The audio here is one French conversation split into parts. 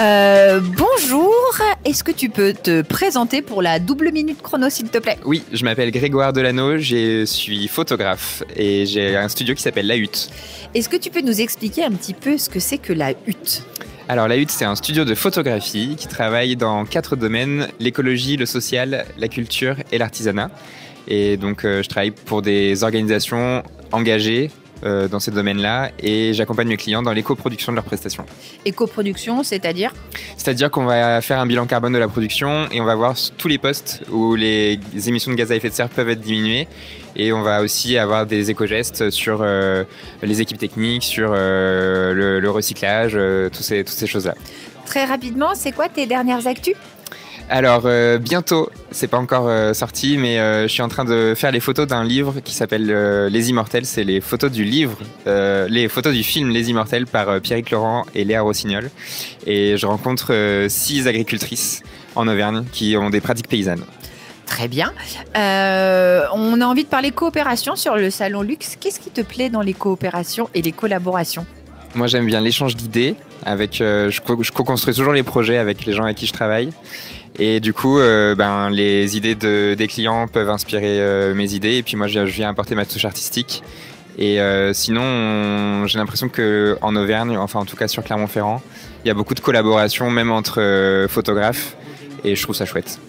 Euh, bonjour, est-ce que tu peux te présenter pour la double minute chrono s'il te plaît? Oui, je m'appelle Grégoire Delano, je suis photographe et j'ai un studio qui s'appelle La Hutte. Est-ce que tu peux nous expliquer un petit peu ce que c'est que la hutte? Alors La Hutte, c'est un studio de photographie qui travaille dans quatre domaines, l'écologie, le social, la culture et l'artisanat. Et donc euh, je travaille pour des organisations engagées euh, dans ces domaines-là et j'accompagne mes clients dans l'éco-production de leurs prestations. Éco-production, c'est-à-dire C'est-à-dire qu'on va faire un bilan carbone de la production et on va voir tous les postes où les émissions de gaz à effet de serre peuvent être diminuées et on va aussi avoir des éco-gestes sur euh, les équipes techniques, sur euh, le, le, recyclage, euh, toutes ces, toutes ces choses-là. Très rapidement, c'est quoi tes dernières actus? Alors euh, bientôt, c'est pas encore euh, sorti, mais euh, je suis en train de faire les photos d'un livre qui s'appelle Les Immortels. C'est les photos du livre, les photos du film Les Immortels par Pierrick Laurent et Léa Rossignol. Et je rencontre six agricultrices en Auvergne qui ont des pratiques paysannes. Très bien. Euh, on a envie de parler coopération sur le salon luxe. Qu'est-ce qui te plaît dans les coopérations et les collaborations? Moi, j'aime bien l'échange d'idées. Avec, je co-construis toujours les projets avec les gens avec qui je travaille. Et du coup, euh, ben, les idées de, des clients peuvent inspirer euh, mes idées. Et puis moi, je, viens apporter ma touche artistique. Et euh, sinon, j'ai l'impression que en Auvergne, enfin en tout cas sur Clermont-Ferrand, il y a beaucoup de collaborations, même entre photographes. Et je trouve ça chouette.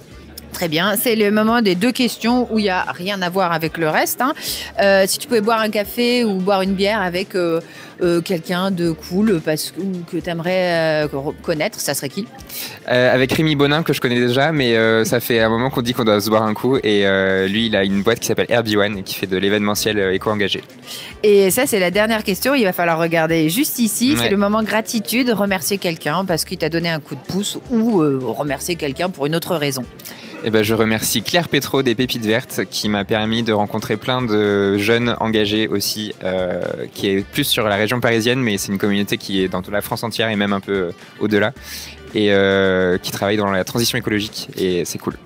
Très bien, c'est le moment des deux questions où il n'y a rien à voir avec le reste. Hein. Euh, si tu pouvais boire un café ou boire une bière avec euh, euh, quelqu'un de cool parce que, ou que tu aimerais connaître, ça serait qui? Avec Rémi Bonin, que je connais déjà, mais ça fait un moment qu'on dit qu'on doit se boire un coup. Et lui, il a une boîte qui s'appelle RB1 et qui fait de l'événementiel éco-engagé. Et ça, c'est la dernière question. Il va falloir regarder juste ici. Ouais. C'est le moment gratitude, remercier quelqu'un parce qu'il t'a donné un coup de pouce ou remercier quelqu'un pour une autre raison. Eh ben, je remercie Claire Pétro des Pépites Vertes qui m'a permis de rencontrer plein de jeunes engagés aussi, euh, qui est plus sur la région parisienne, mais c'est une communauté qui est dans toute la France entière et même un peu au-delà, et euh, qui travaille dans la transition écologique, et c'est cool.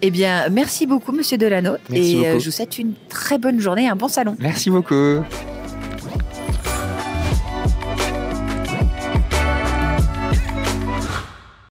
Eh bien, merci beaucoup, Monsieur Delano, merci et beaucoup. je vous souhaite une très bonne journée, un bon salon. Merci beaucoup.